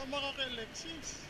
Sama ka kay Alexis.